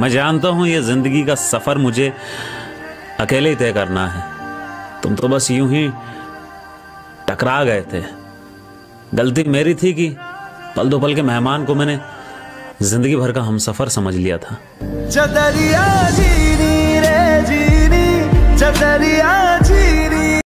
मैं जानता हूँ ये ज़िंदगी का सफ़र मुझे अकेले ही तय करना है। तुम तो बस यूँ ही टकरा गए थे। गलती मेरी थी कि पल दो पल के मेहमान को मैंने ज़िंदगी भर का हम सफ़र समझ लिया था। चदरिया जीनी रे जीनी चदरिया जी